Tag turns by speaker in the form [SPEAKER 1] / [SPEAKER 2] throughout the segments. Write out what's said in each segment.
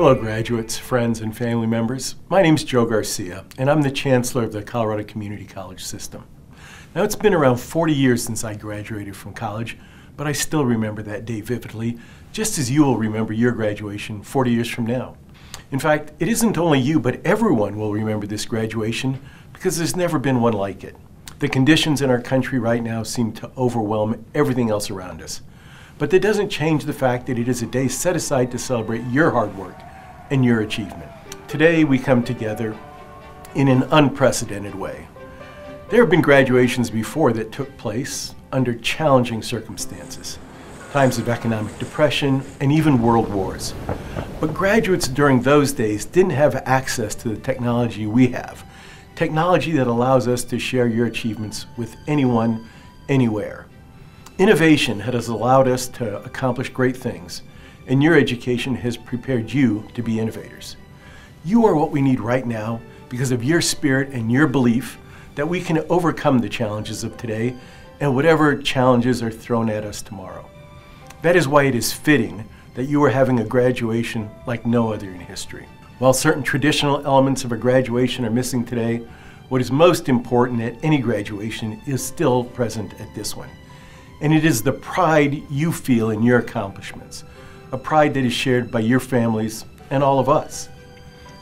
[SPEAKER 1] Hello, graduates, friends, and family members. My name is Joe Garcia, and I'm the Chancellor of the Colorado Community College System. Now, it's been around 40 years since I graduated from college, but I still remember that day vividly, just as you will remember your graduation 40 years from now. In fact, it isn't only you, but everyone will remember this graduation because there's never been one like it. The conditions in our country right now seem to overwhelm everything else around us. But that doesn't change the fact that it is a day set aside to celebrate your hard work and your achievement. Today we come together in an unprecedented way. There have been graduations before that took place under challenging circumstances, times of economic depression and even world wars. But graduates during those days didn't have access to the technology we have, technology that allows us to share your achievements with anyone, anywhere. Innovation has allowed us to accomplish great things, and your education has prepared you to be innovators. You are what we need right now because of your spirit and your belief that we can overcome the challenges of today and whatever challenges are thrown at us tomorrow. That is why it is fitting that you are having a graduation like no other in history. While certain traditional elements of a graduation are missing today, what is most important at any graduation is still present at this one and it is the pride you feel in your accomplishments, a pride that is shared by your families and all of us.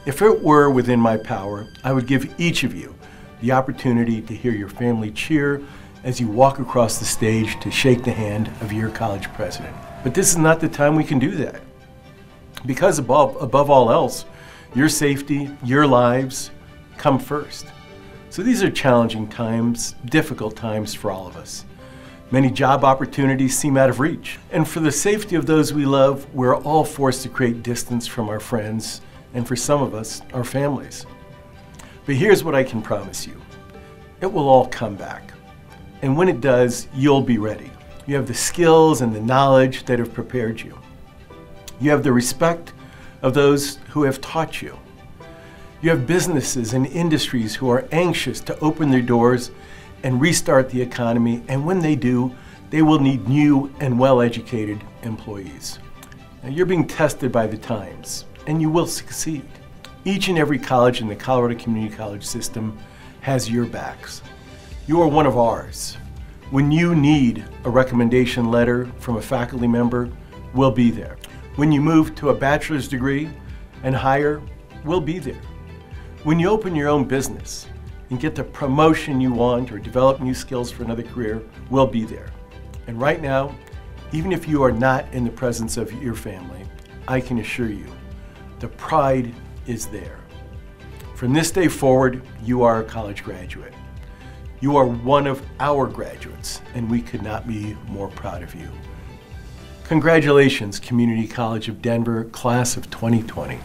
[SPEAKER 1] If it were within my power, I would give each of you the opportunity to hear your family cheer as you walk across the stage to shake the hand of your college president. But this is not the time we can do that. Because above, above all else, your safety, your lives come first. So these are challenging times, difficult times for all of us. Many job opportunities seem out of reach. And for the safety of those we love, we're all forced to create distance from our friends and for some of us, our families. But here's what I can promise you. It will all come back. And when it does, you'll be ready. You have the skills and the knowledge that have prepared you. You have the respect of those who have taught you. You have businesses and industries who are anxious to open their doors and restart the economy, and when they do, they will need new and well-educated employees. Now, you're being tested by the times, and you will succeed. Each and every college in the Colorado Community College system has your backs. You are one of ours. When you need a recommendation letter from a faculty member, we'll be there. When you move to a bachelor's degree and higher, we'll be there. When you open your own business, and get the promotion you want or develop new skills for another career, we'll be there. And right now, even if you are not in the presence of your family, I can assure you, the pride is there. From this day forward, you are a college graduate. You are one of our graduates, and we could not be more proud of you. Congratulations, Community College of Denver, class of 2020.